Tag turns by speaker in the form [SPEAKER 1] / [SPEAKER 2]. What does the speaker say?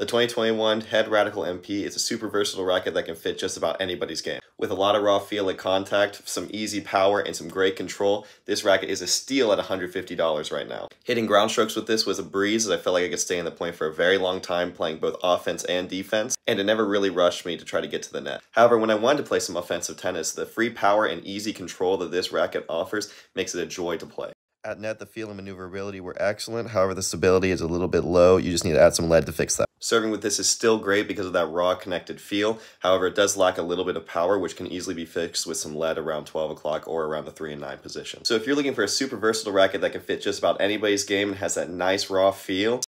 [SPEAKER 1] The 2021 Head Radical MP is a super versatile racket that can fit just about anybody's game. With a lot of raw feel at contact, some easy power, and some great control, this racket is a steal at $150 right now. Hitting ground strokes with this was a breeze as I felt like I could stay in the point for a very long time playing both offense and defense, and it never really rushed me to try to get to the net. However, when I wanted to play some offensive tennis, the free power and easy control that this racket offers makes it a joy to play. At net, the feel and maneuverability were excellent. However, the stability is a little bit low. You just need to add some lead to fix that. Serving with this is still great because of that raw connected feel. However, it does lack a little bit of power, which can easily be fixed with some lead around 12 o'clock or around the 3 and 9 position. So if you're looking for a super versatile racket that can fit just about anybody's game and has that nice raw feel,